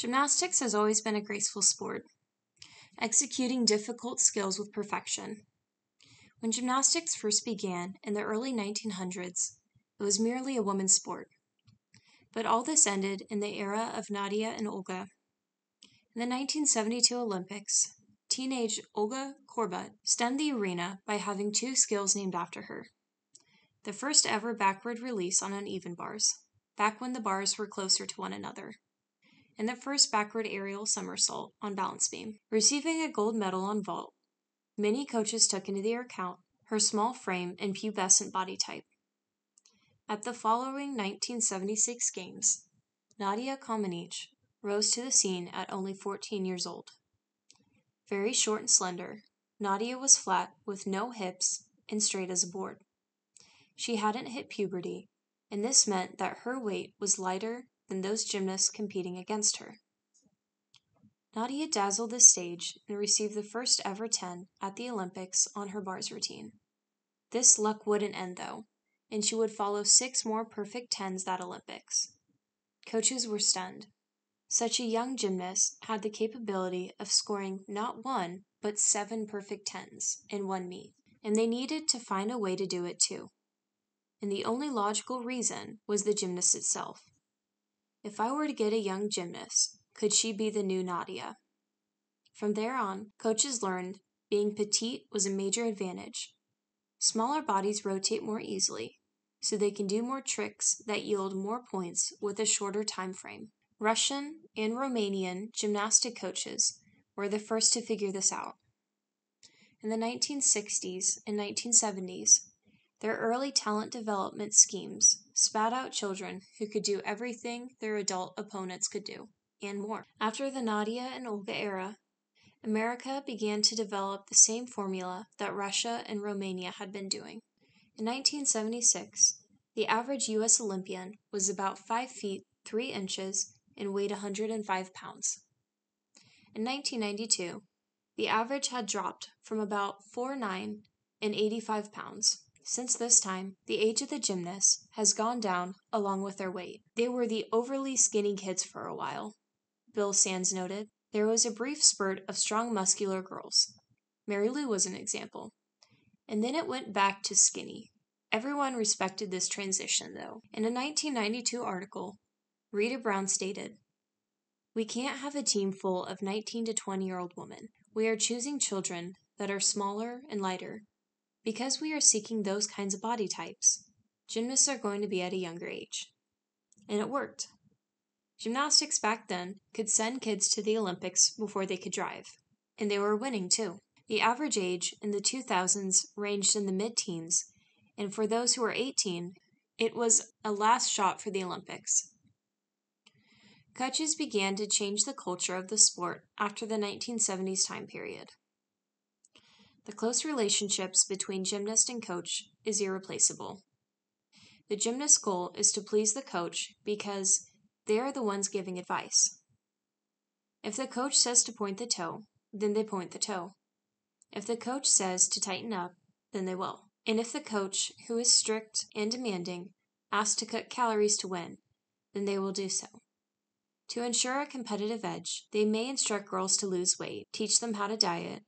Gymnastics has always been a graceful sport, executing difficult skills with perfection. When gymnastics first began in the early 1900s, it was merely a women's sport. But all this ended in the era of Nadia and Olga. In the 1972 Olympics, teenage Olga Korbut stunned the arena by having two skills named after her. The first ever backward release on uneven bars, back when the bars were closer to one another, and the first backward aerial somersault on balance beam, receiving a gold medal on vault Many coaches took into their account her small frame and pubescent body type. At the following 1976 Games, Nadia Comaneci rose to the scene at only 14 years old. Very short and slender, Nadia was flat with no hips and straight as a board. She hadn't hit puberty, and this meant that her weight was lighter than those gymnasts competing against her. Nadia dazzled the stage and received the first ever 10 at the Olympics on her bars routine. This luck wouldn't end though, and she would follow six more perfect 10s that Olympics. Coaches were stunned. Such a young gymnast had the capability of scoring not one, but seven perfect 10s in one meet, and they needed to find a way to do it too. And the only logical reason was the gymnast itself. If I were to get a young gymnast could she be the new Nadia? From there on, coaches learned being petite was a major advantage. Smaller bodies rotate more easily, so they can do more tricks that yield more points with a shorter time frame. Russian and Romanian gymnastic coaches were the first to figure this out. In the 1960s and 1970s, their early talent development schemes spat out children who could do everything their adult opponents could do and more. After the Nadia and Olga era, America began to develop the same formula that Russia and Romania had been doing. In 1976, the average U.S. Olympian was about 5 feet 3 inches and weighed 105 pounds. In 1992, the average had dropped from about 4'9 and 85 pounds. Since this time, the age of the gymnasts has gone down along with their weight. They were the overly skinny kids for a while, Bill Sands noted, there was a brief spurt of strong muscular girls. Mary Lou was an example. And then it went back to skinny. Everyone respected this transition, though. In a 1992 article, Rita Brown stated, We can't have a team full of 19 to 20 year old women. We are choosing children that are smaller and lighter because we are seeking those kinds of body types. Gymnasts are going to be at a younger age. And it worked. Gymnastics back then could send kids to the Olympics before they could drive, and they were winning too. The average age in the 2000s ranged in the mid teens, and for those who were 18, it was a last shot for the Olympics. Coaches began to change the culture of the sport after the 1970s time period. The close relationships between gymnast and coach is irreplaceable. The gymnast's goal is to please the coach because they are the ones giving advice. If the coach says to point the toe, then they point the toe. If the coach says to tighten up, then they will. And if the coach, who is strict and demanding, asks to cut calories to win, then they will do so. To ensure a competitive edge, they may instruct girls to lose weight, teach them how to diet,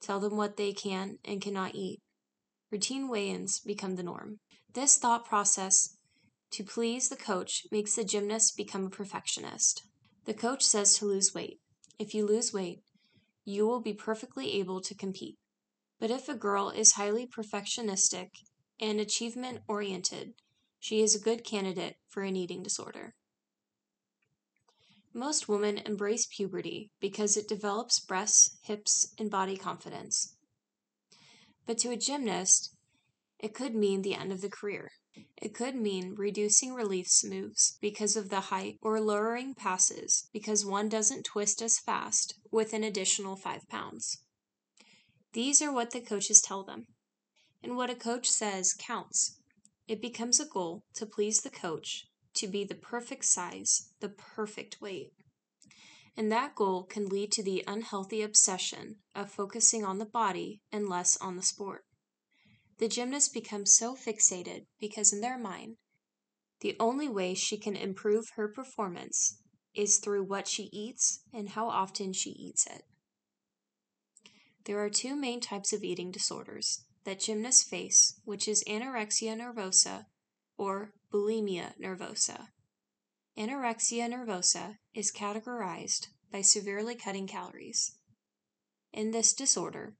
tell them what they can and cannot eat. Routine weigh ins become the norm. This thought process to please the coach makes the gymnast become a perfectionist. The coach says to lose weight. If you lose weight, you will be perfectly able to compete. But if a girl is highly perfectionistic and achievement oriented, she is a good candidate for an eating disorder. Most women embrace puberty because it develops breasts, hips, and body confidence. But to a gymnast, it could mean the end of the career. It could mean reducing release moves because of the height or lowering passes because one doesn't twist as fast with an additional 5 pounds. These are what the coaches tell them. And what a coach says counts. It becomes a goal to please the coach to be the perfect size, the perfect weight. And that goal can lead to the unhealthy obsession of focusing on the body and less on the sport. The gymnast becomes so fixated because, in their mind, the only way she can improve her performance is through what she eats and how often she eats it. There are two main types of eating disorders that gymnasts face, which is anorexia nervosa or bulimia nervosa. Anorexia nervosa is categorized by severely cutting calories. In this disorder,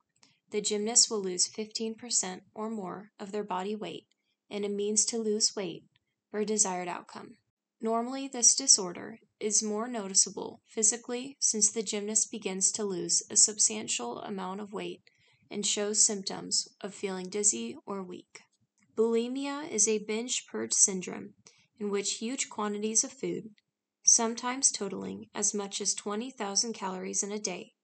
the gymnast will lose 15% or more of their body weight in a means to lose weight for a desired outcome. Normally, this disorder is more noticeable physically since the gymnast begins to lose a substantial amount of weight and shows symptoms of feeling dizzy or weak. Bulimia is a binge purge syndrome in which huge quantities of food, sometimes totaling as much as 20,000 calories in a day,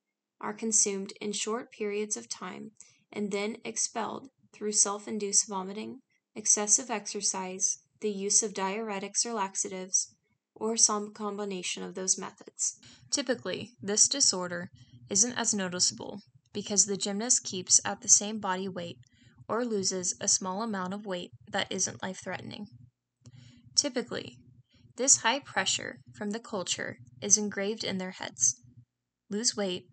are consumed in short periods of time and then expelled through self induced vomiting, excessive exercise, the use of diuretics or laxatives, or some combination of those methods. Typically, this disorder isn't as noticeable because the gymnast keeps at the same body weight or loses a small amount of weight that isn't life threatening. Typically, this high pressure from the culture is engraved in their heads. Lose weight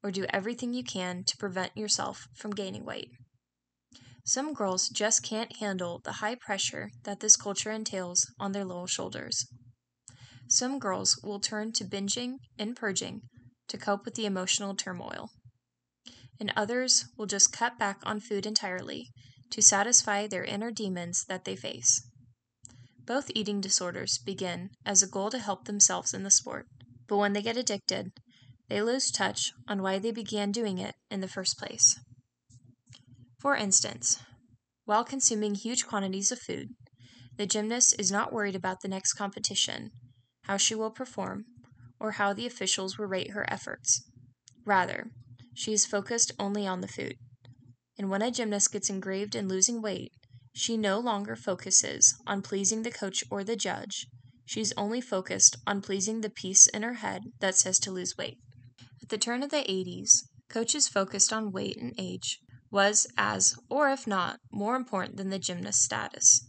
or do everything you can to prevent yourself from gaining weight. Some girls just can't handle the high pressure that this culture entails on their little shoulders. Some girls will turn to binging and purging to cope with the emotional turmoil. And others will just cut back on food entirely to satisfy their inner demons that they face. Both eating disorders begin as a goal to help themselves in the sport, but when they get addicted, they lose touch on why they began doing it in the first place. For instance, while consuming huge quantities of food, the gymnast is not worried about the next competition, how she will perform, or how the officials will rate her efforts. Rather, she is focused only on the food. And when a gymnast gets engraved in losing weight, she no longer focuses on pleasing the coach or the judge. She's only focused on pleasing the piece in her head that says to lose weight. At the turn of the 80s, coaches focused on weight and age was as, or if not, more important than the gymnast status.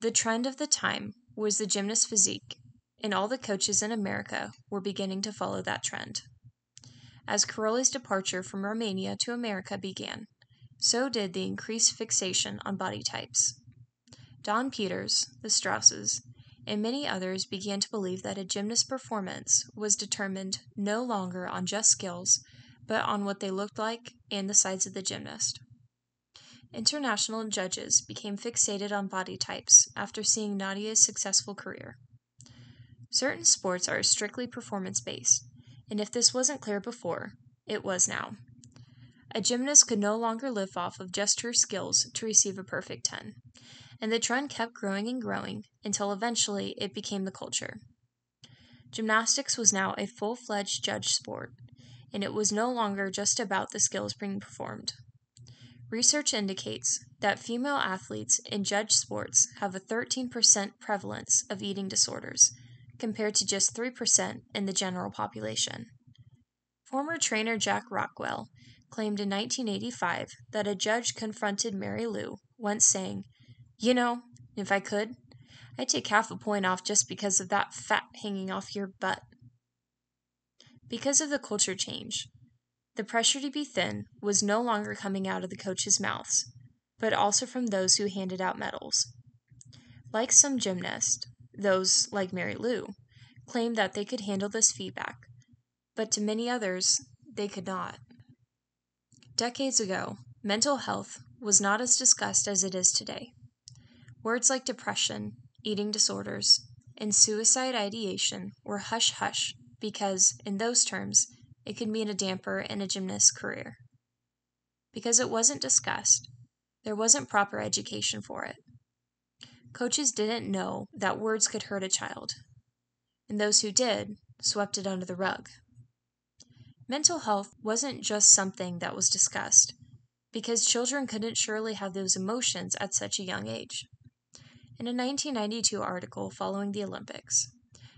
The trend of the time was the gymnast physique, and all the coaches in America were beginning to follow that trend. As Karolyi's departure from Romania to America began, so did the increased fixation on body types. Don Peters, the Strausses, and many others began to believe that a gymnast's performance was determined no longer on just skills, but on what they looked like and the size of the gymnast. International judges became fixated on body types after seeing Nadia's successful career. Certain sports are strictly performance based, and if this wasn't clear before, it was now. A gymnast could no longer live off of just her skills to receive a perfect 10, and the trend kept growing and growing until eventually it became the culture. Gymnastics was now a full fledged judge sport, and it was no longer just about the skills being performed. Research indicates that female athletes in judge sports have a 13% prevalence of eating disorders, compared to just 3% in the general population. Former trainer Jack Rockwell claimed in 1985 that a judge confronted Mary Lou, once saying, You know, if I could, I'd take half a point off just because of that fat hanging off your butt. Because of the culture change, the pressure to be thin was no longer coming out of the coaches' mouths, but also from those who handed out medals. Like some gymnasts, those, like Mary Lou, claimed that they could handle this feedback, but to many others, they could not. Decades ago, mental health was not as discussed as it is today. Words like depression, eating disorders, and suicide ideation were hush hush because, in those terms, it could mean a damper in a gymnast's career. Because it wasn't discussed, there wasn't proper education for it. Coaches didn't know that words could hurt a child, and those who did swept it under the rug. Mental health wasn't just something that was discussed, because children couldn't surely have those emotions at such a young age. In a 1992 article following the Olympics,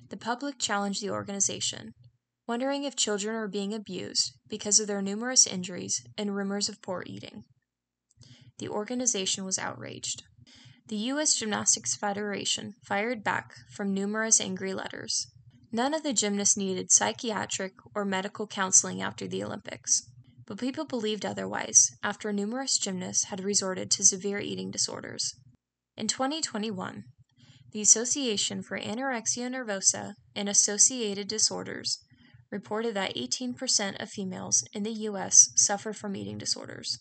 the public challenged the organization, wondering if children were being abused because of their numerous injuries and rumors of poor eating. The organization was outraged. The U.S. Gymnastics Federation fired back from numerous angry letters. None of the gymnasts needed psychiatric or medical counseling after the Olympics, but people believed otherwise after numerous gymnasts had resorted to severe eating disorders. In 2021, the Association for Anorexia Nervosa and Associated Disorders reported that 18% of females in the U.S. suffer from eating disorders.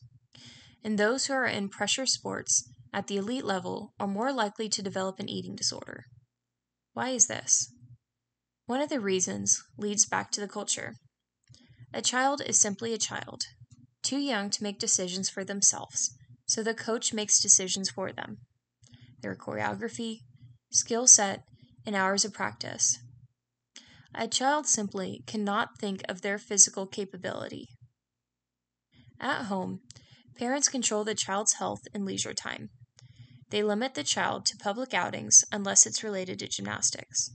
And those who are in pressure sports at the elite level are more likely to develop an eating disorder. Why is this? One of the reasons leads back to the culture. A child is simply a child, too young to make decisions for themselves, so the coach makes decisions for them. Their choreography, skill set, and hours of practice. A child simply cannot think of their physical capability. At home, parents control the child's health and leisure time. They limit the child to public outings unless it's related to gymnastics.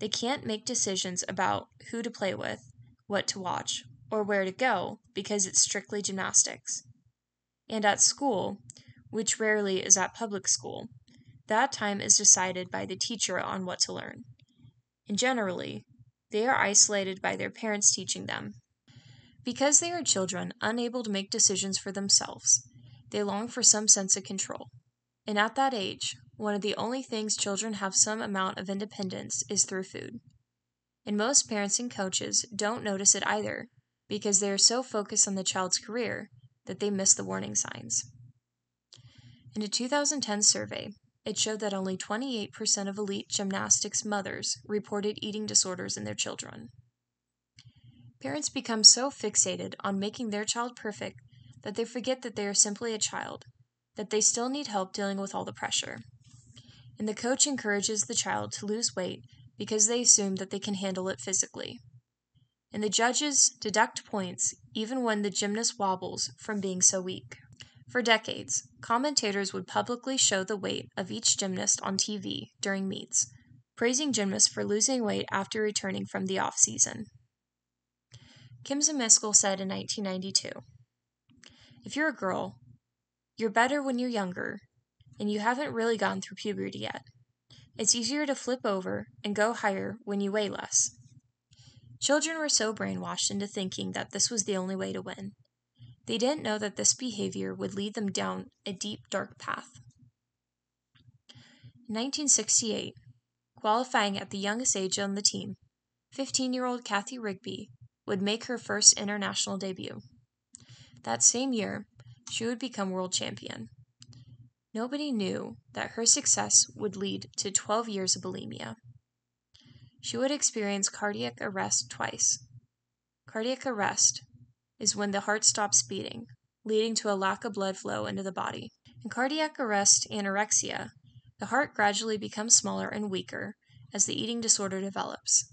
They can't make decisions about who to play with, what to watch, or where to go because it's strictly gymnastics. And at school, which rarely is at public school, that time is decided by the teacher on what to learn. And generally, they are isolated by their parents teaching them. Because they are children unable to make decisions for themselves, they long for some sense of control. And at that age, one of the only things children have some amount of independence is through food. And most parents and coaches don't notice it either because they are so focused on the child's career that they miss the warning signs. In a 2010 survey, it showed that only 28% of elite gymnastics mothers reported eating disorders in their children. Parents become so fixated on making their child perfect that they forget that they are simply a child, that they still need help dealing with all the pressure and the coach encourages the child to lose weight because they assume that they can handle it physically. And the judges deduct points even when the gymnast wobbles from being so weak. For decades, commentators would publicly show the weight of each gymnast on TV during meets, praising gymnasts for losing weight after returning from the off season. Kim Zmeskal said in 1992 If you're a girl, you're better when you're younger and you haven't really gone through puberty yet. It's easier to flip over and go higher when you weigh less. Children were so brainwashed into thinking that this was the only way to win. They didn't know that this behavior would lead them down a deep, dark path. In 1968, qualifying at the youngest age on the team, 15 year old Cathy Rigby would make her first international debut. That same year, she would become world champion. Nobody knew that her success would lead to 12 years of bulimia. She would experience cardiac arrest twice. Cardiac arrest is when the heart stops beating, leading to a lack of blood flow into the body. In cardiac arrest anorexia, the heart gradually becomes smaller and weaker as the eating disorder develops.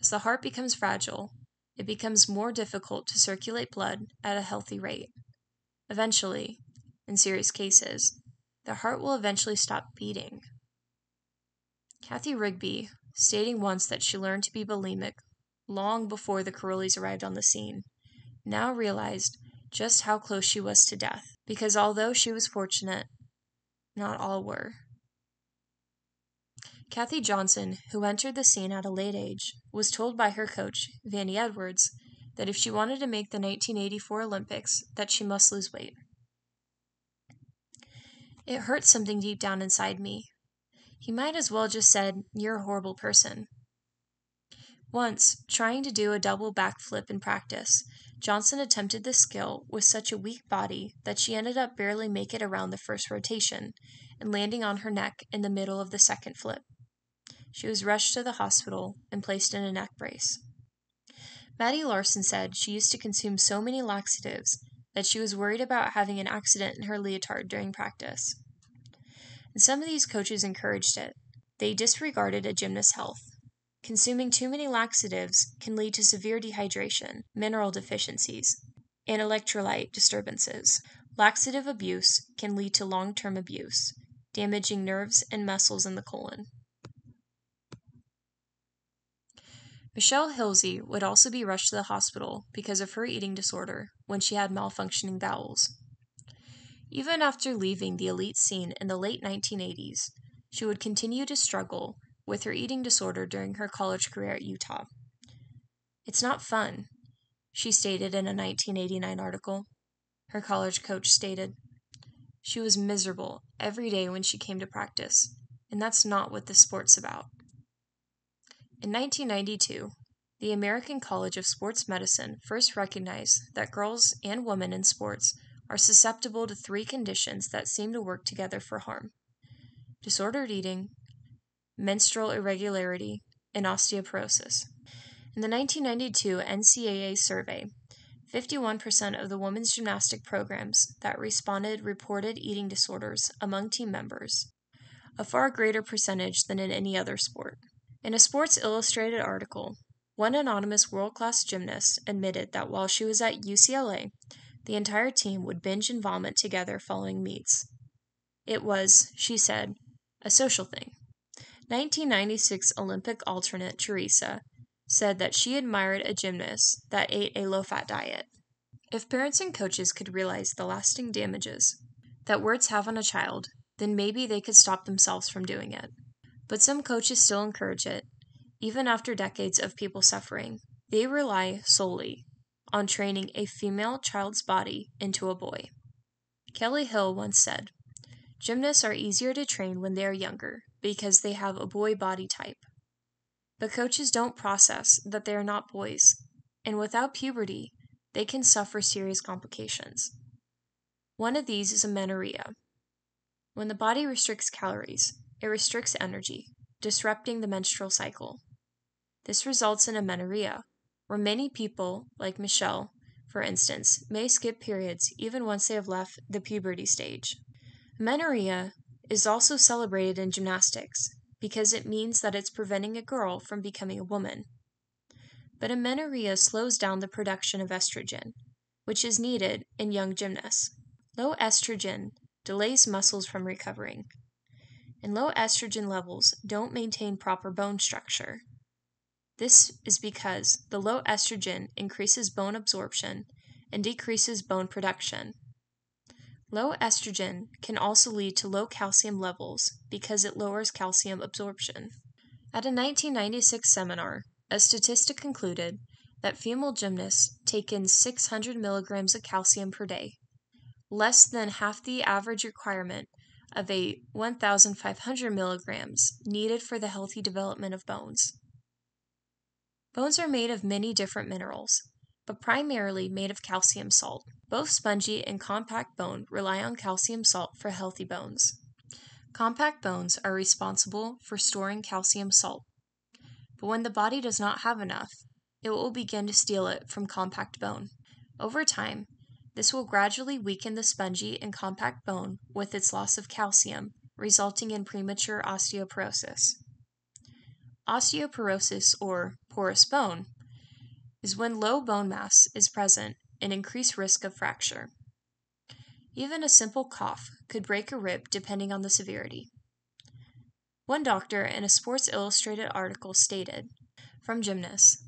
As the heart becomes fragile, it becomes more difficult to circulate blood at a healthy rate. Eventually, in serious cases, the heart will eventually stop beating. Cathy Rigby, stating once that she learned to be bulimic long before the Karolyis arrived on the scene, now realized just how close she was to death, because although she was fortunate, not all were. Kathy Johnson, who entered the scene at a late age, was told by her coach, Vannie Edwards, that if she wanted to make the 1984 Olympics, that she must lose weight. It hurt something deep down inside me. He might as well just said, You're a horrible person. Once, trying to do a double backflip in practice, Johnson attempted the skill with such a weak body that she ended up barely make it around the first rotation and landing on her neck in the middle of the second flip. She was rushed to the hospital and placed in a neck brace. Mattie Larson said she used to consume so many laxatives that she was worried about having an accident in her leotard during practice. And some of these coaches encouraged it. They disregarded a gymnast's health. Consuming too many laxatives can lead to severe dehydration, mineral deficiencies, and electrolyte disturbances. Laxative abuse can lead to long term abuse, damaging nerves and muscles in the colon. Michelle Hilsey would also be rushed to the hospital because of her eating disorder when she had malfunctioning bowels. Even after leaving the elite scene in the late 1980s, she would continue to struggle with her eating disorder during her college career at Utah. It's not fun, she stated in a 1989 article. Her college coach stated, She was miserable every day when she came to practice, and that's not what this sport's about. In 1992, the American College of Sports Medicine first recognized that girls and women in sports are susceptible to three conditions that seem to work together for harm disordered eating, menstrual irregularity, and osteoporosis. In the 1992 NCAA survey, 51% of the women's gymnastic programs that responded reported eating disorders among team members, a far greater percentage than in any other sport. In a Sports Illustrated article, one anonymous world class gymnast admitted that while she was at UCLA, the entire team would binge and vomit together following meets. It was, she said, a social thing. 1996 Olympic alternate Theresa said that she admired a gymnast that ate a low fat diet. If parents and coaches could realize the lasting damages that words have on a child, then maybe they could stop themselves from doing it. But some coaches still encourage it, even after decades of people suffering. They rely solely on training a female child's body into a boy. Kelli Hill once said, Gymnasts are easier to train when they are younger because they have a boy body type. But coaches don't process that they are not boys, and without puberty, they can suffer serious complications. One of these is amenorrhea. When the body restricts calories, it restricts energy, disrupting the menstrual cycle. This results in amenorrhea, where many people, like Michelle, for instance, may skip periods even once they have left the puberty stage. Amenorrhea is also celebrated in gymnastics because it means that it's preventing a girl from becoming a woman. But amenorrhea slows down the production of estrogen, which is needed in young gymnasts. Low estrogen delays muscles from recovering, and low estrogen levels don't maintain proper bone structure. This is because the low estrogen increases bone absorption and decreases bone production. Low estrogen can also lead to low calcium levels because it lowers calcium absorption. At a 1996 seminar, a statistic concluded that female gymnasts take in 600 milligrams of calcium per day, less than half the average requirement of a 1,500 milligrams needed for the healthy development of bones. Bones are made of many different minerals, but primarily made of calcium salt. Both spongy and compact bone rely on calcium salt for healthy bones. Compact bones are responsible for storing calcium salt, but when the body does not have enough, it will begin to steal it from compact bone. Over time, this will gradually weaken the spongy and compact bone with its loss of calcium, resulting in premature osteoporosis. Osteoporosis, or porous bone, is when low bone mass is present and increased risk of fracture. Even a simple cough could break a rib depending on the severity. One doctor in a Sports Illustrated article stated from gymnasts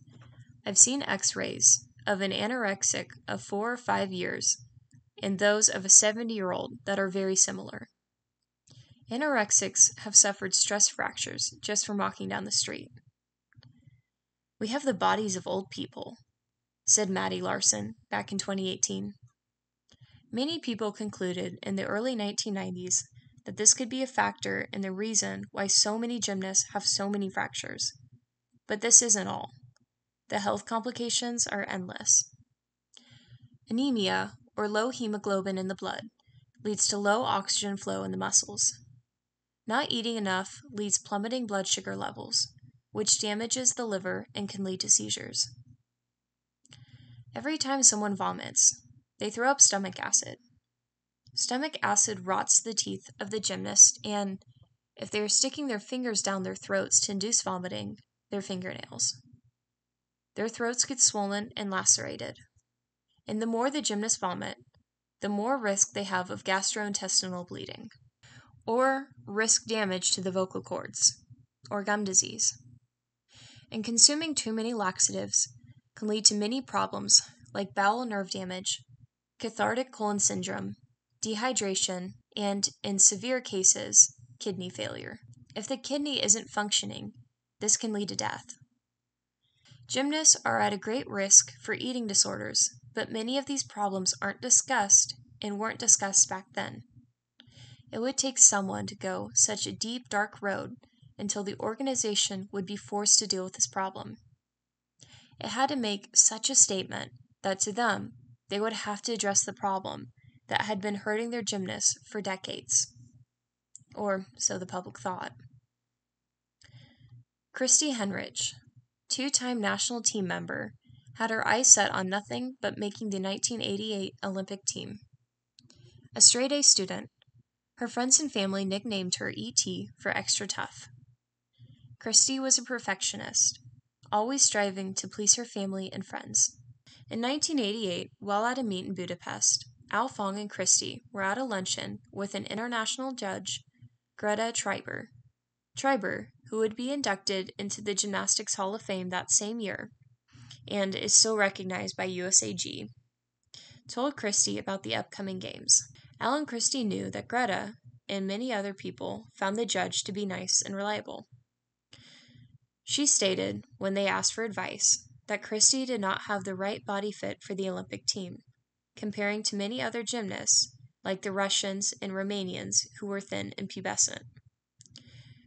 I've seen x rays of an anorexic of four or five years and those of a 70 year old that are very similar. Anorexics have suffered stress fractures just from walking down the street. We have the bodies of old people, said Mattie Larson back in 2018. Many people concluded in the early 1990s that this could be a factor in the reason why so many gymnasts have so many fractures. But this isn't all. The health complications are endless. Anemia, or low hemoglobin in the blood, leads to low oxygen flow in the muscles. Not eating enough leads plummeting blood sugar levels, which damages the liver and can lead to seizures. Every time someone vomits, they throw up stomach acid. Stomach acid rots the teeth of the gymnast and, if they are sticking their fingers down their throats to induce vomiting, their fingernails. Their throats get swollen and lacerated. And the more the gymnasts vomit, the more risk they have of gastrointestinal bleeding, or risk damage to the vocal cords, or gum disease and consuming too many laxatives can lead to many problems like bowel nerve damage, cathartic colon syndrome, dehydration, and, in severe cases, kidney failure. If the kidney isn't functioning, this can lead to death. Gymnasts are at a great risk for eating disorders, but many of these problems aren't discussed and weren't discussed back then. It would take someone to go such a deep, dark road until the organization would be forced to deal with this problem. It had to make such a statement that to them, they would have to address the problem that had been hurting their gymnasts for decades. Or so the public thought. Christy Henrich, two time national team member, had her eyes set on nothing but making the 1988 Olympic team. A straight A student, her friends and family nicknamed her ET for extra tough. Christy was a perfectionist, always striving to please her family and friends. In 1988, while at a meet in Budapest, Al Fong and Christy were at a luncheon with an international judge, Greta Treiber. Treiber, who would be inducted into the Gymnastics Hall of Fame that same year and is still recognized by USAG, told Christy about the upcoming games. Alan Christy knew that Greta and many other people found the judge to be nice and reliable. She stated, when they asked for advice, that Christy did not have the right body fit for the Olympic team, comparing to many other gymnasts, like the Russians and Romanians, who were thin and pubescent.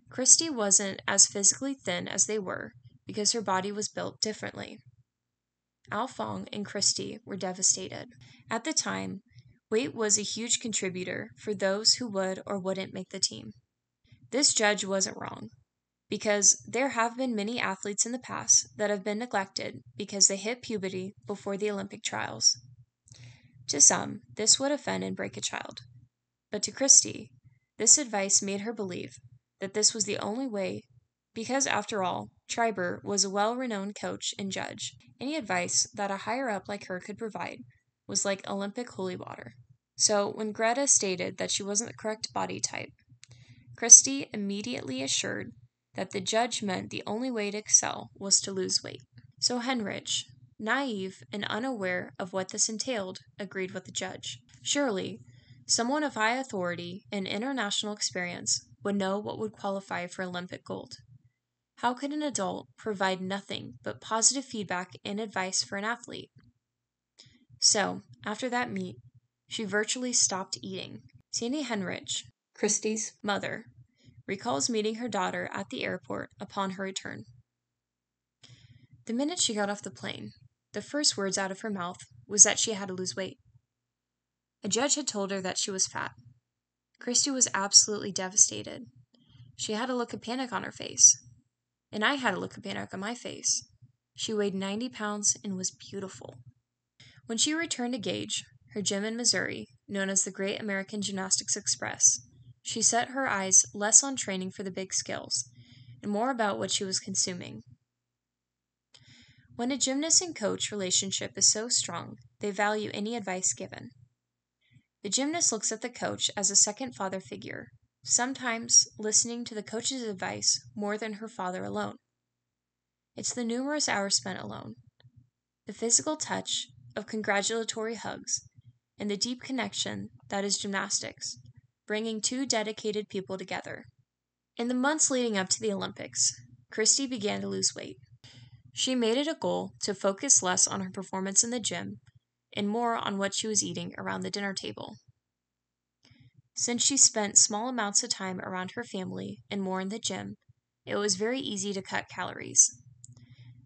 Christy wasn't as physically thin as they were because her body was built differently. Al Fong and Christy were devastated. At the time, weight was a huge contributor for those who would or wouldn't make the team. This judge wasn't wrong because there have been many athletes in the past that have been neglected because they hit puberty before the Olympic trials. To some, this would offend and break a child. But to Christy, this advice made her believe that this was the only way because, after all, Treiber was a well renowned coach and judge. Any advice that a higher up like her could provide was like Olympic holy water. So, when Greta stated that she wasn't the correct body type, Christy immediately assured that the judge meant the only way to excel was to lose weight. So Henrich, naive and unaware of what this entailed, agreed with the judge. Surely, someone of high authority and international experience would know what would qualify for Olympic gold. How could an adult provide nothing but positive feedback and advice for an athlete? So, after that meet, she virtually stopped eating. Sandy Henrich, Christy's mother, recalls meeting her daughter at the airport upon her return. The minute she got off the plane, the first words out of her mouth was that she had to lose weight. A judge had told her that she was fat. Christy was absolutely devastated. She had a look of panic on her face, and I had a look of panic on my face. She weighed 90 pounds and was beautiful. When she returned to Gage, her gym in Missouri, known as the Great American Gymnastics Express, she set her eyes less on training for the big skills and more about what she was consuming. When a gymnast and coach relationship is so strong, they value any advice given. The gymnast looks at the coach as a second father figure, sometimes listening to the coach's advice more than her father alone. It's the numerous hours spent alone, the physical touch of congratulatory hugs, and the deep connection that is gymnastics bringing two dedicated people together. In the months leading up to the Olympics, Christy began to lose weight. She made it a goal to focus less on her performance in the gym and more on what she was eating around the dinner table. Since she spent small amounts of time around her family and more in the gym, it was very easy to cut calories.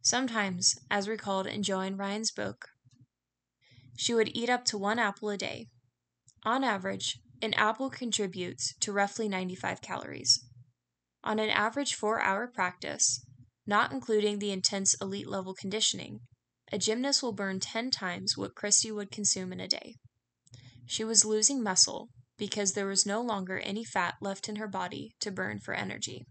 Sometimes, as recalled in Joan Ryan's book, she would eat up to one apple a day. On average, an apple contributes to roughly 95 calories. On an average four hour practice, not including the intense elite level conditioning, a gymnast will burn 10 times what Christy would consume in a day. She was losing muscle because there was no longer any fat left in her body to burn for energy.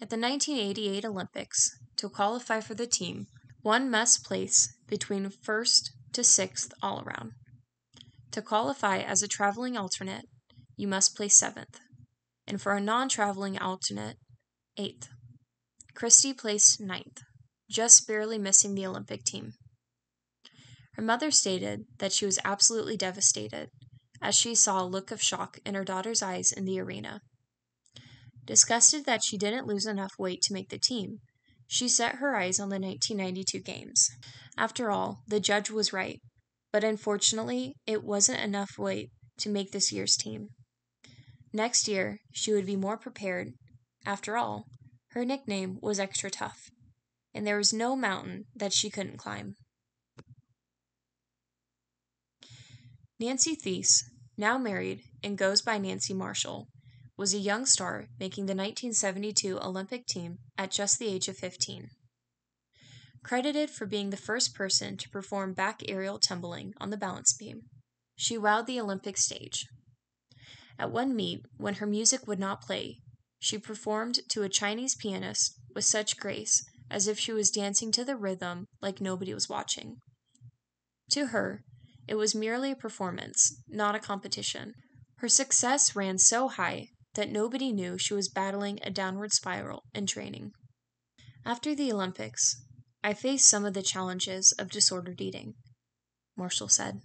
At the 1988 Olympics, to qualify for the team, one must place between first to sixth all around. To qualify as a traveling alternate, you must place seventh, and for a non traveling alternate, eighth. Christy placed ninth, just barely missing the Olympic team. Her mother stated that she was absolutely devastated as she saw a look of shock in her daughter's eyes in the arena. Disgusted that she didn't lose enough weight to make the team, she set her eyes on the 1992 games. After all, the judge was right, but unfortunately, it wasn't enough weight to make this year's team. Next year, she would be more prepared. After all, her nickname was Extra Tough, and there was no mountain that she couldn't climb. Nancy Thies, now married and goes by Nancy Marshall, was a young star making the 1972 Olympic team at just the age of 15. Credited for being the first person to perform back aerial tumbling on the balance beam, she wowed the Olympic stage. At one meet, when her music would not play, she performed to a Chinese pianist with such grace as if she was dancing to the rhythm like nobody was watching. To her, it was merely a performance, not a competition. Her success ran so high that nobody knew she was battling a downward spiral in training. After the Olympics, I faced some of the challenges of disordered eating, Marshall said.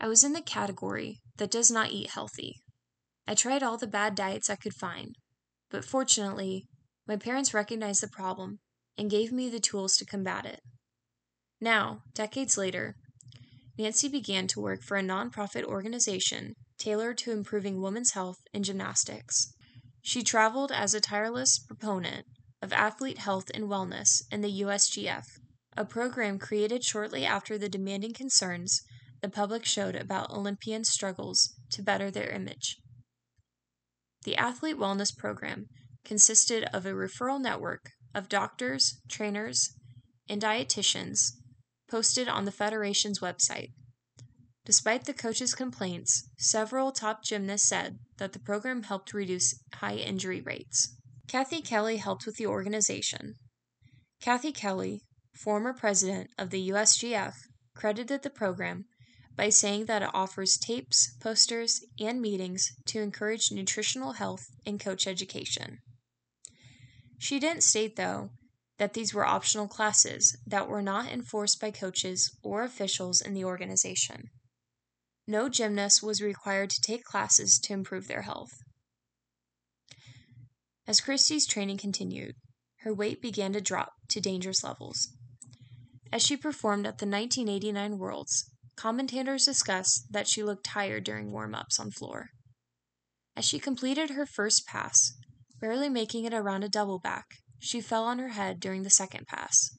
I was in the category that does not eat healthy. I tried all the bad diets I could find, but fortunately, my parents recognized the problem and gave me the tools to combat it. Now, decades later, Nancy began to work for a nonprofit organization tailored to improving women's health in gymnastics. She traveled as a tireless proponent of athlete health and wellness in the USGF, a program created shortly after the demanding concerns the public showed about Olympians' struggles to better their image. The Athlete Wellness Program consisted of a referral network of doctors, trainers, and dietitians posted on the Federation's website. Despite the coach's complaints, several top gymnasts said that the program helped reduce high injury rates. Kathy Kelly helped with the organization. Kathy Kelly, former president of the USGF, credited the program by saying that it offers tapes, posters, and meetings to encourage nutritional health and coach education. She didn't state, though, that these were optional classes that were not enforced by coaches or officials in the organization. No gymnast was required to take classes to improve their health. As Christy's training continued, her weight began to drop to dangerous levels. As she performed at the 1989 Worlds, commentators discussed that she looked tired during warm ups on floor. As she completed her first pass, barely making it around a double back, she fell on her head during the second pass.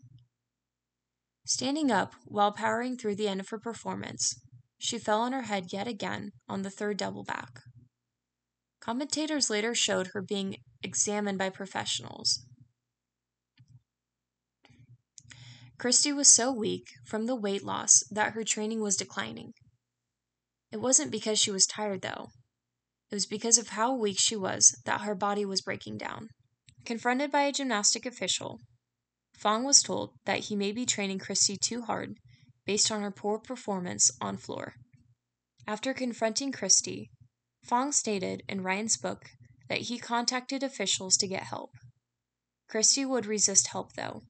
Standing up while powering through the end of her performance, she fell on her head yet again on the third double back. Commentators later showed her being examined by professionals. Christy was so weak from the weight loss that her training was declining. It wasn't because she was tired, though. It was because of how weak she was that her body was breaking down. Confronted by a gymnastic official, Fong was told that he may be training Christy too hard based on her poor performance on floor. After confronting Christy, Fong stated in Ryan's book that he contacted officials to get help. Christy would resist help, though.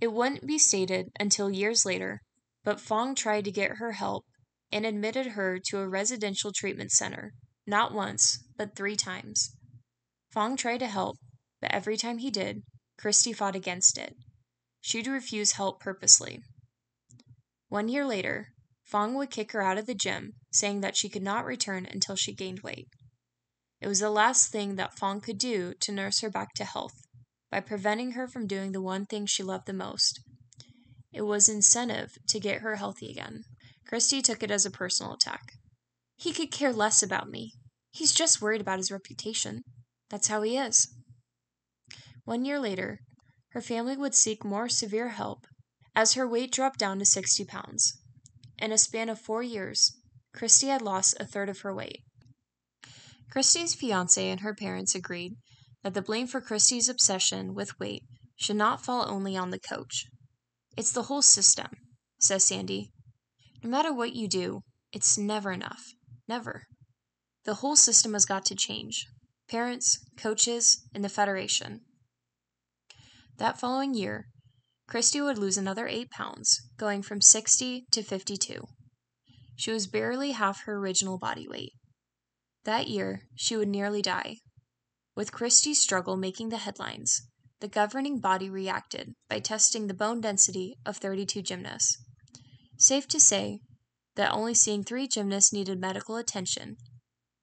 It wouldn't be stated until years later, but Fong tried to get her help and admitted her to a residential treatment center, not once, but three times. Fong tried to help, but every time he did, Christy fought against it. She'd refuse help purposely. One year later, Fong would kick her out of the gym, saying that she could not return until she gained weight. It was the last thing that Fong could do to nurse her back to health by preventing her from doing the one thing she loved the most. It was incentive to get her healthy again. Christy took it as a personal attack. He could care less about me. He's just worried about his reputation. That's how he is. One year later, her family would seek more severe help as her weight dropped down to 60 pounds. In a span of four years, Christy had lost a third of her weight. Christy's fiance and her parents agreed that the blame for Christy's obsession with weight should not fall only on the coach. It's the whole system, says Sandy. No matter what you do, it's never enough. Never. The whole system has got to change parents, coaches, and the federation. That following year, Christy would lose another 8 pounds, going from 60 to 52. She was barely half her original body weight. That year, she would nearly die. With Christy's struggle making the headlines, the governing body reacted by testing the bone density of 32 gymnasts. Safe to say that only seeing three gymnasts needed medical attention.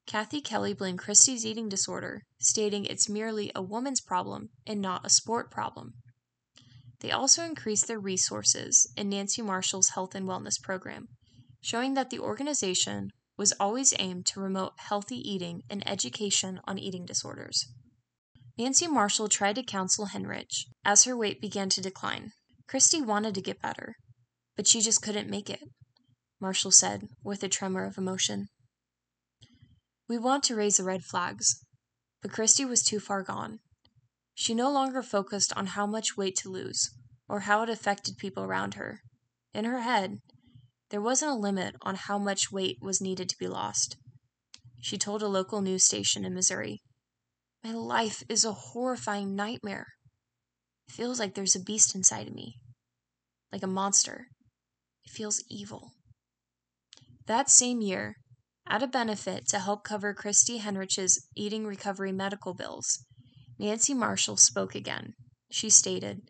Kathy Kelly blamed Christy's eating disorder, stating it's merely a woman's problem and not a sport problem. They also increased their resources in Nancy Marshall's health and wellness program, showing that the organization was always aimed to promote healthy eating and education on eating disorders. Nancy Marshall tried to counsel Henrich as her weight began to decline. Christy wanted to get better, but she just couldn't make it, Marshall said with a tremor of emotion. We want to raise the red flags, but Christy was too far gone. She no longer focused on how much weight to lose or how it affected people around her. In her head, there wasn't a limit on how much weight was needed to be lost. She told a local news station in Missouri My life is a horrifying nightmare. It feels like there's a beast inside of me, like a monster. It feels evil. That same year, at a benefit to help cover Christy Henrich's eating recovery medical bills, Nancy Marshall spoke again. She stated,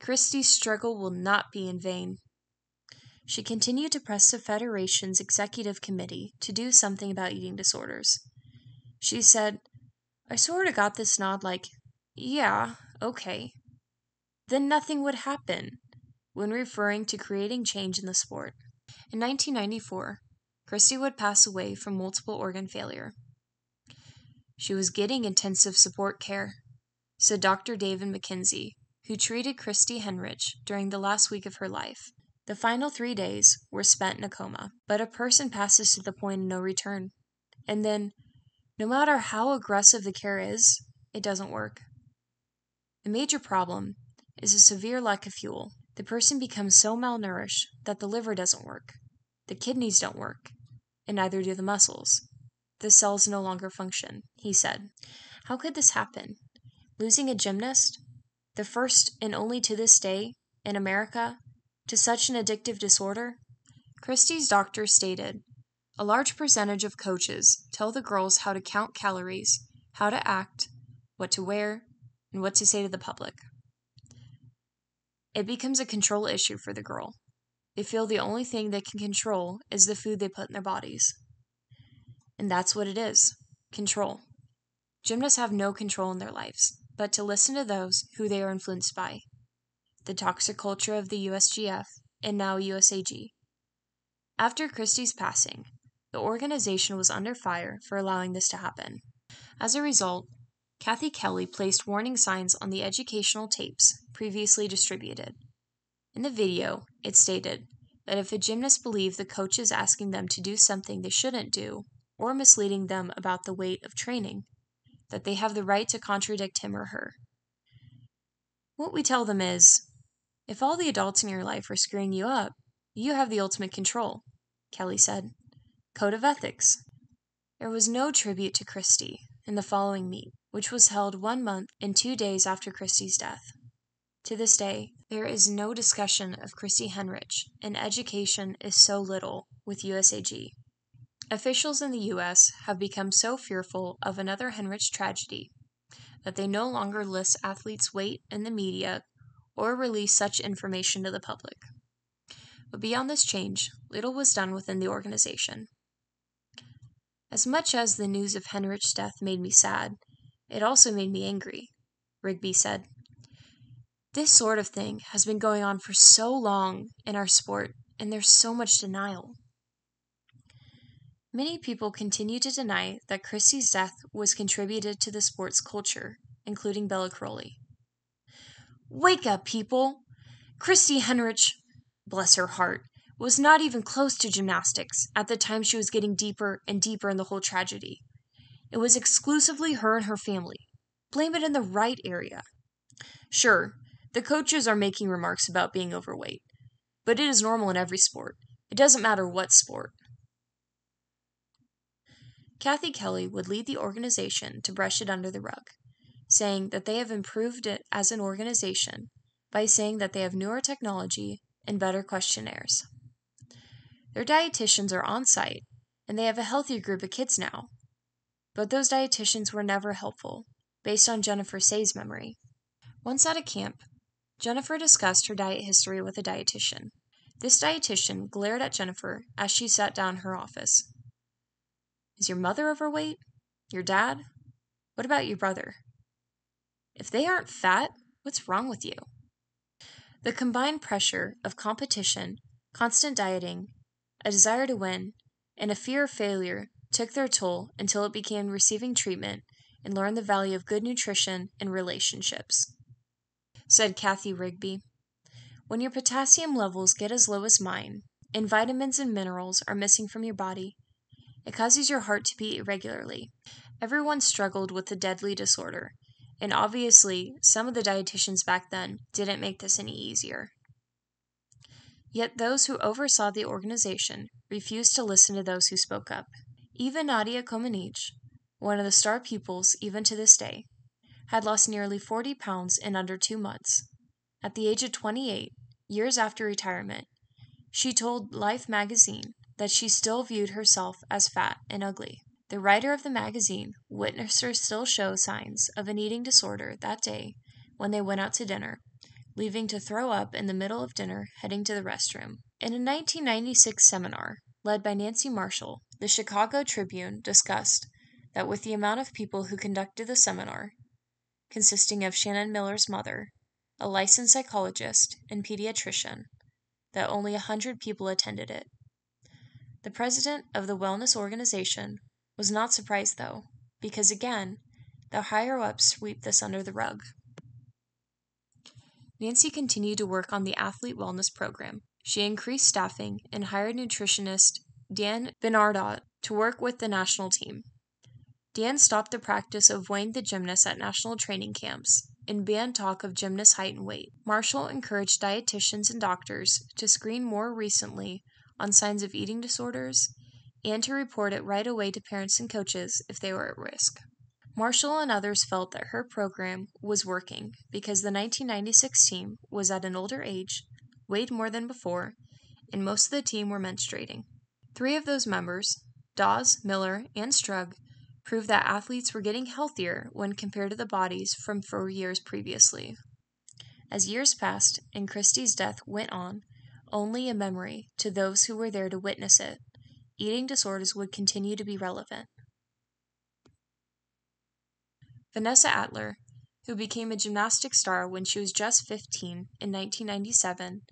Christy's struggle will not be in vain. She continued to press the Federation's executive committee to do something about eating disorders. She said, I sort of got this nod like, yeah, okay. Then nothing would happen when referring to creating change in the sport. In 1994, Christy would pass away from multiple organ failure. She was getting intensive support care, said Dr. David McKenzie, who treated Christy Henrich during the last week of her life. The final three days were spent in a coma, but a person passes to the point of no return. And then, no matter how aggressive the care is, it doesn't work. The major problem is a severe lack of fuel. The person becomes so malnourished that the liver doesn't work, the kidneys don't work, and neither do the muscles. The cells no longer function, he said. How could this happen? Losing a gymnast, the first and only to this day in America to such an addictive disorder? Christy's doctor stated a large percentage of coaches tell the girls how to count calories, how to act, what to wear, and what to say to the public. It becomes a control issue for the girl. They feel the only thing they can control is the food they put in their bodies. And that's what it is control. Gymnasts have no control in their lives, but to listen to those who they are influenced by the toxic culture of the USGF, and now USAG. After Christy's passing, the organization was under fire for allowing this to happen. As a result, Kathy Kelly placed warning signs on the educational tapes previously distributed. In the video, it stated that if a gymnast believes the coach is asking them to do something they shouldn't do or misleading them about the weight of training, that they have the right to contradict him or her. What we tell them is if all the adults in your life are screwing you up, you have the ultimate control, Kelly said. Code of Ethics. There was no tribute to Christy in the following meet, which was held one month and two days after Christy's death. To this day, there is no discussion of Christy Henrich, and education is so little with USAG. Officials in the U.S. have become so fearful of another Henrich tragedy that they no longer list athletes' weight in the media or release such information to the public. But beyond this change, little was done within the organization. As much as the news of Henrich's death made me sad, it also made me angry, Rigby said. This sort of thing has been going on for so long in our sport, and there's so much denial. Many people continue to deny that Christy's death was contributed to the sport's culture, including Bela Karolyi. Wake up, people! Christy Henrich, bless her heart, was not even close to gymnastics at the time she was getting deeper and deeper in the whole tragedy. It was exclusively her and her family. Blame it in the right area. Sure, the coaches are making remarks about being overweight, but it is normal in every sport. It doesn't matter what sport. Kathy Kelly would lead the organization to brush it under the rug saying that they have improved it as an organization by saying that they have newer technology and better questionnaires. Their dietitians are on site and they have a healthier group of kids now. But those dietitians were never helpful based on Jennifer Sey's memory. Once at a camp, Jennifer discussed her diet history with a dietitian. This dietitian glared at Jennifer as she sat down in her office. Is your mother overweight? Your dad? What about your brother? If they aren't fat, what's wrong with you? The combined pressure of competition, constant dieting, a desire to win, and a fear of failure took their toll until it began receiving treatment and learned the value of good nutrition and relationships. Said Cathy Rigby. When your potassium levels get as low as mine, and vitamins and minerals are missing from your body, it causes your heart to beat irregularly. Everyone struggled with the deadly disorder, and obviously, some of the dietitians back then didn't make this any easier. Yet those who oversaw the organization refused to listen to those who spoke up. Even Nadia Comaneci, one of the star pupils even to this day, had lost nearly 40 pounds in under two months. At the age of 28, years after retirement, she told Life magazine that she still viewed herself as fat and ugly. The writer of the magazine witnessed her still show signs of an eating disorder that day when they went out to dinner, leaving to throw up in the middle of dinner, heading to the restroom. In a 1996 seminar led by Nancy Marshall, the Chicago Tribune discussed that with the amount of people who conducted the seminar, consisting of Shannon Miller's mother, a licensed psychologist, and pediatrician, that only a hundred people attended it. The president of the wellness organization was not surprised though, because again, the higher ups sweep this under the rug. Nancy continued to work on the athlete wellness program. She increased staffing and hired nutritionist Dan Benardot to work with the national team. Dan stopped the practice of weighing the gymnasts at national training camps and banned talk of gymnast height and weight. Marshall encouraged dietitians and doctors to screen more recently on signs of eating disorders and to report it right away to parents and coaches if they were at risk. Marshall and others felt that her program was working because the 1996 team was at an older age, weighed more than before, and most of the team were menstruating. Three of those members, Dawes, Miller, and Strug, proved that athletes were getting healthier when compared to the bodies from four years previously. As years passed and Christy's death went on, only a memory to those who were there to witness it, eating disorders would continue to be relevant. Vanessa Atler, who became a gymnastic star when she was just 15 in 1997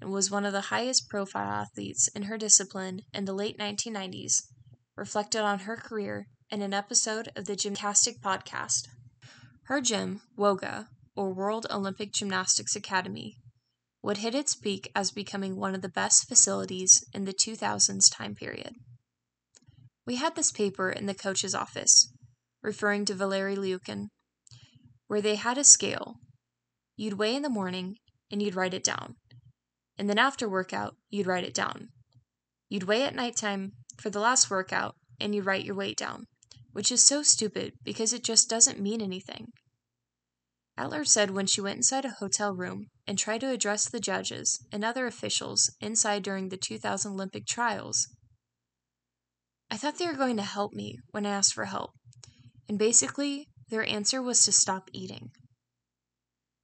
and was one of the highest profile athletes in her discipline in the late 1990s, reflected on her career in an episode of the Gymcastic podcast. Her gym, WOGA, or World Olympic Gymnastics Academy, would hit its peak as becoming one of the best facilities in the 2000s time period. We had this paper in the coach's office, referring to Valeri Liukin, where they had a scale. You'd weigh in the morning and you'd write it down. And then after workout, you'd write it down. You'd weigh at nighttime for the last workout and you'd write your weight down, which is so stupid because it just doesn't mean anything. Atler said when she went inside a hotel room and tried to address the judges and other officials inside during the 2000 Olympic trials, I thought they were going to help me when I asked for help, and basically, their answer was to stop eating.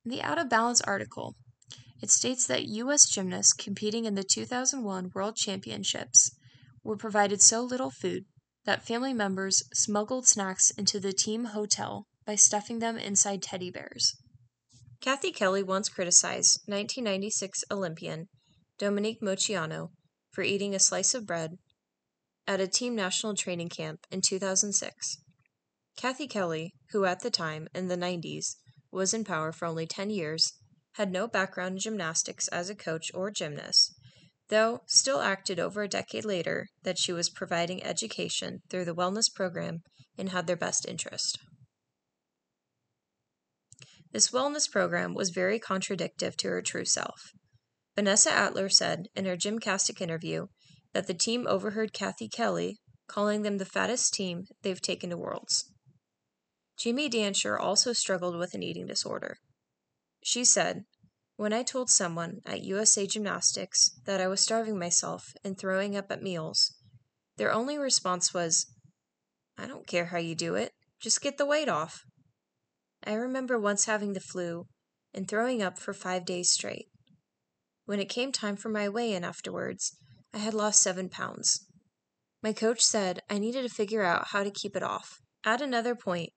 In the Out of Balance article, it states that U.S. gymnasts competing in the 2001 World Championships were provided so little food that family members smuggled snacks into the team hotel by stuffing them inside teddy bears. Kathy Kelly once criticized 1996 Olympian Dominique Moceanu for eating a slice of bread at a team national training camp in 2006. Kathy Kelly, who at the time, in the 90s, was in power for only 10 years, had no background in gymnastics as a coach or gymnast, though still acted over a decade later that she was providing education through the wellness program and had their best interest. This wellness program was very contradictory to her true self. Vanessa Atler said in her Gymcastic interview that the team overheard Kathy Kelly calling them the fattest team they've taken to Worlds. Jamie Dantzscher also struggled with an eating disorder. She said, When I told someone at USA Gymnastics that I was starving myself and throwing up at meals, their only response was, I don't care how you do it, just get the weight off. I remember once having the flu and throwing up for five days straight. When it came time for my weigh in afterwards, I had lost seven pounds. My coach said I needed to figure out how to keep it off. At another point,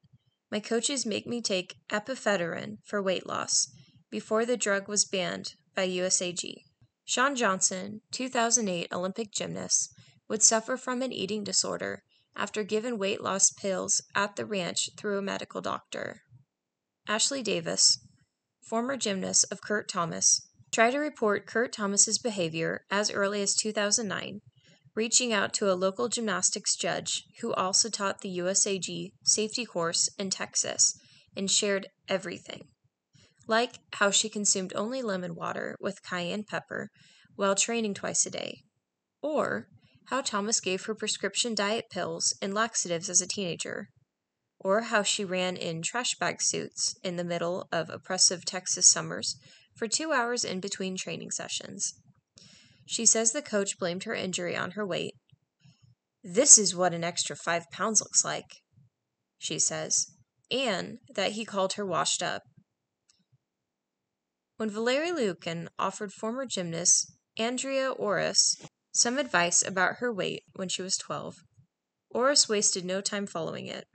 my coaches make me take epinephrine for weight loss before the drug was banned by USAG. Shawn Johnson, 2008 Olympic gymnast, would suffer from an eating disorder after given weight loss pills at the ranch through a medical doctor. Ashley Davis, former gymnast of Kurt Thomas, tried to report Kurt Thomas's behavior as early as 2009, reaching out to a local gymnastics judge who also taught the USAG safety course in Texas and shared everything. Like how she consumed only lemon water with cayenne pepper while training twice a day, or how Thomas gave her prescription diet pills and laxatives as a teenager, or how she ran in trash bag suits in the middle of oppressive Texas summers for two hours in between training sessions. She says the coach blamed her injury on her weight. This is what an extra five pounds looks like, she says, and that he called her washed up. When Valeri Liukin offered former gymnast Andrea Orris some advice about her weight when she was 12. Orris wasted no time following it.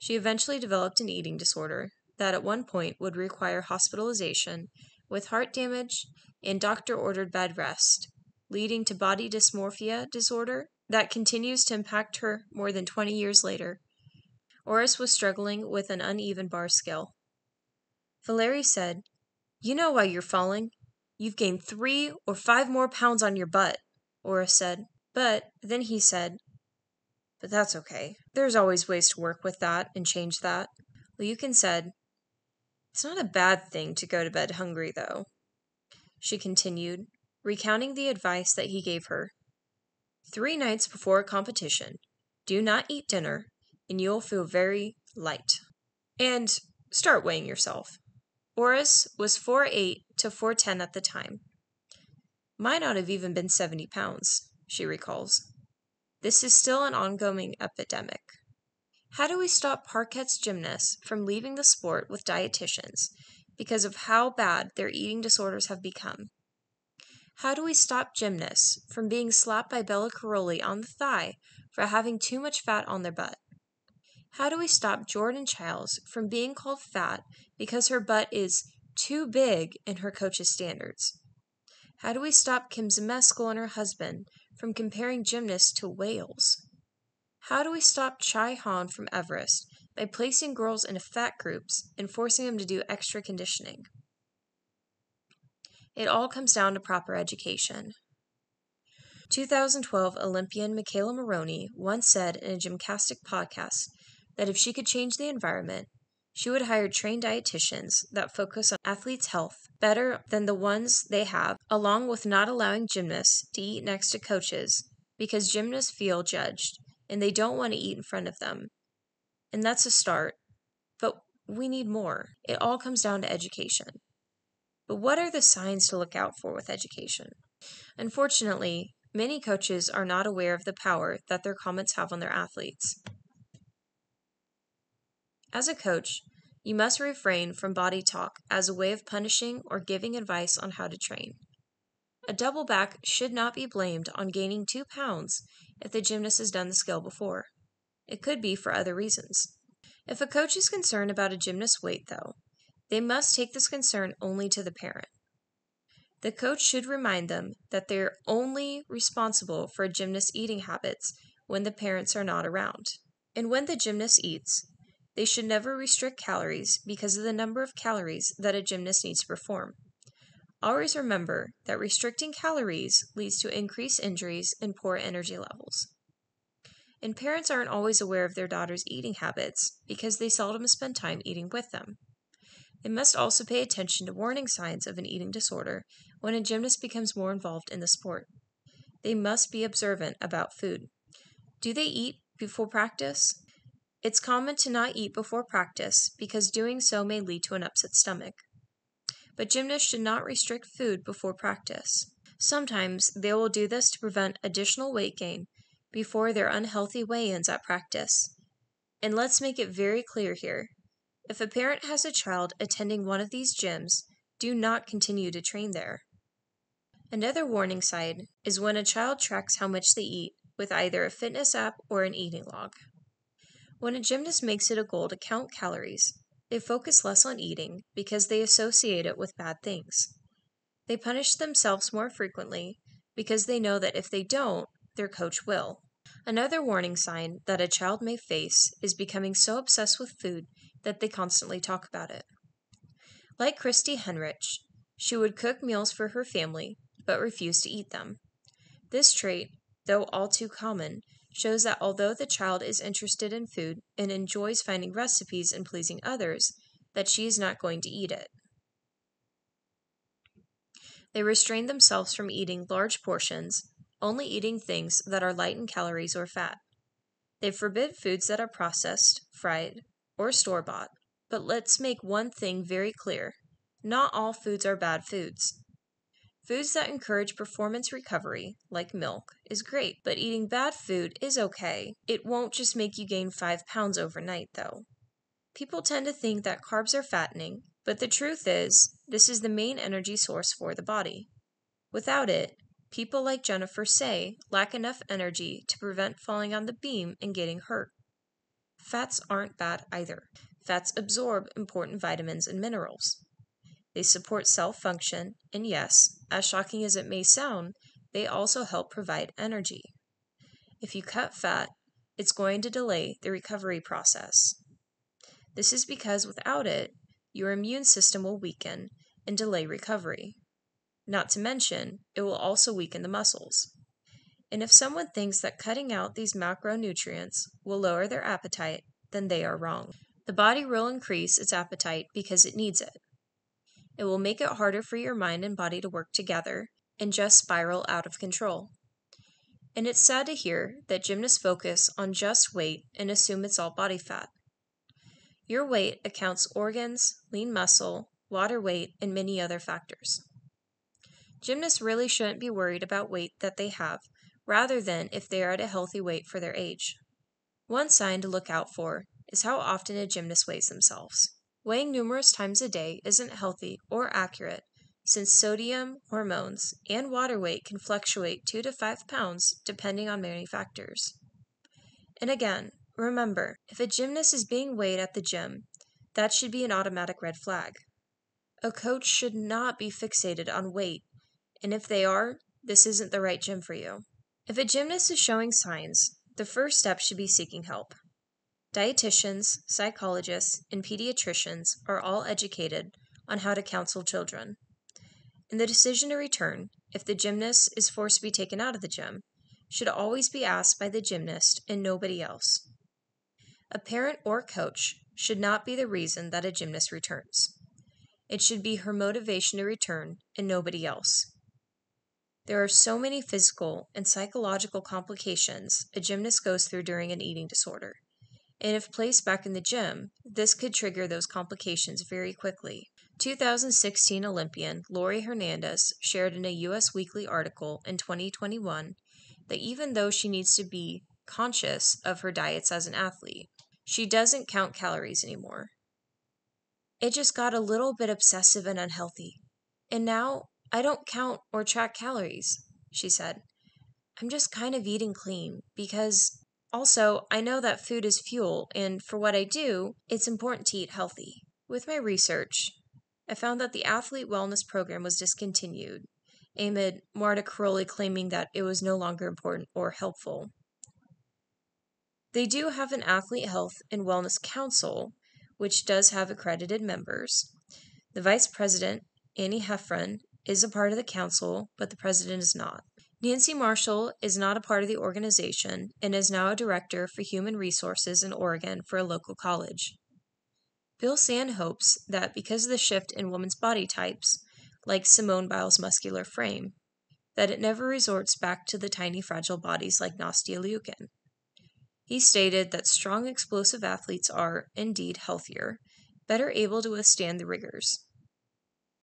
She eventually developed an eating disorder that at one point would require hospitalization with heart damage and doctor ordered bed rest, leading to body dysmorphia disorder that continues to impact her more than 20 years later. Orris was struggling with an uneven bar scale. Valeri said, You know why you're falling. You've gained three or five more pounds on your butt. Orris said. But then he said, But that's okay. There's always ways to work with that and change that. Liukin said, It's not a bad thing to go to bed hungry, though. She continued, recounting the advice that he gave her. Three nights before a competition, do not eat dinner, and you'll feel very light. And start weighing yourself. Orris was 4'8 to 4'10 at the time. Might not have even been 70 pounds, she recalls. This is still an ongoing epidemic. How do we stop parkettes gymnasts from leaving the sport with dietitians because of how bad their eating disorders have become? How do we stop gymnasts from being slapped by Bela Karolyi on the thigh for having too much fat on their butt? How do we stop Jordan Chiles from being called fat because her butt is too big in her coach's standards? How do we stop Kim Zmeskal and her husband from comparing gymnasts to whales? How do we stop Qi Han from Everest by placing girls in fat groups and forcing them to do extra conditioning? It all comes down to proper education. 2012 Olympian McKayla Maroney once said in a gymnastic podcast that if she could change the environment, she would hire trained dietitians that focus on athletes' health better than the ones they have, along with not allowing gymnasts to eat next to coaches because gymnasts feel judged and they don't want to eat in front of them. And that's a start. But we need more. It all comes down to education. But what are the signs to look out for with education? Unfortunately, many coaches are not aware of the power that their comments have on their athletes. As a coach, you must refrain from body talk as a way of punishing or giving advice on how to train. A double back should not be blamed on gaining two pounds if the gymnast has done the skill before. It could be for other reasons. If a coach is concerned about a gymnast's weight, though, they must take this concern only to the parent. The coach should remind them that they are only responsible for a gymnast's eating habits when the parents are not around. And when the gymnast eats, they should never restrict calories because of the number of calories that a gymnast needs to perform. Always remember that restricting calories leads to increased injuries and poor energy levels. And parents aren't always aware of their daughter's eating habits because they seldom spend time eating with them. They must also pay attention to warning signs of an eating disorder when a gymnast becomes more involved in the sport. They must be observant about food. Do they eat before practice? It's common to not eat before practice because doing so may lead to an upset stomach. But gymnasts should not restrict food before practice. Sometimes they will do this to prevent additional weight gain before their unhealthy weigh ins at practice. And let's make it very clear here If a parent has a child attending one of these gyms, do not continue to train there. Another warning sign is when a child tracks how much they eat with either a fitness app or an eating log. When a gymnast makes it a goal to count calories, they focus less on eating because they associate it with bad things. They punish themselves more frequently because they know that if they don't, their coach will. Another warning sign that a child may face is becoming so obsessed with food that they constantly talk about it. Like Christy Henrich, she would cook meals for her family but refuse to eat them. This trait, though all too common, shows that although the child is interested in food and enjoys finding recipes and pleasing others, that she is not going to eat it. They restrain themselves from eating large portions, only eating things that are light in calories or fat. They forbid foods that are processed, fried, or store bought. But let's make one thing very clear not all foods are bad foods. Foods that encourage performance recovery, like milk, is great, but eating bad food is okay. It won't just make you gain 5 pounds overnight, though. People tend to think that carbs are fattening, but the truth is, this is the main energy source for the body. Without it, people like Jennifer Sey lack enough energy to prevent falling on the beam and getting hurt. Fats aren't bad either. Fats absorb important vitamins and minerals. They support cell function, and yes, as shocking as it may sound, they also help provide energy. If you cut fat, it's going to delay the recovery process. This is because without it, your immune system will weaken and delay recovery. Not to mention, it will also weaken the muscles. And if someone thinks that cutting out these macronutrients will lower their appetite, then they are wrong. The body will increase its appetite because it needs it. It will make it harder for your mind and body to work together and just spiral out of control. And it's sad to hear that gymnasts focus on just weight and assume it's all body fat. Your weight accounts organs, lean muscle, water weight, and many other factors. Gymnasts really shouldn't be worried about weight that they have, rather than if they are at a healthy weight for their age. One sign to look out for is how often a gymnast weighs themselves. Weighing numerous times a day isn't healthy or accurate since sodium, hormones, and water weight can fluctuate 2 to 5 pounds depending on many factors. And again, remember, if a gymnast is being weighed at the gym, that should be an automatic red flag. A coach should not be fixated on weight, and if they are, this isn't the right gym for you. If a gymnast is showing signs, the first step should be seeking help. Dietitians, psychologists, and pediatricians are all educated on how to counsel children. In the decision to return, if the gymnast is forced to be taken out of the gym, should always be asked by the gymnast and nobody else. A parent or coach should not be the reason that a gymnast returns. It should be her motivation to return and nobody else. There are so many physical and psychological complications a gymnast goes through during an eating disorder and if placed back in the gym, this could trigger those complications very quickly. 2016 Olympian Laurie Hernandez shared in a US Weekly article in 2021 that even though she needs to be conscious of her diets as an athlete, she doesn't count calories anymore. It just got a little bit obsessive and unhealthy. And now I don't count or track calories, she said. I'm just kind of eating clean because also, I know that food is fuel, and for what I do, it's important to eat healthy. With my research, I found that the athlete wellness program was discontinued, amid Marta Karolyi claiming that it was no longer important or helpful. They do have an athlete health and wellness council, which does have accredited members. The vice president, Annie Heffernon, is a part of the council, but the president is not. Nancy Marshall is not a part of the organization and is now a director for human resources in Oregon for a local college. Bill Sand hopes that because of the shift in women's body types, like Simone Biles' muscular frame, that it never resorts back to the tiny fragile bodies like Nastia Liukin. He stated that strong explosive athletes are, indeed, healthier, better able to withstand the rigors.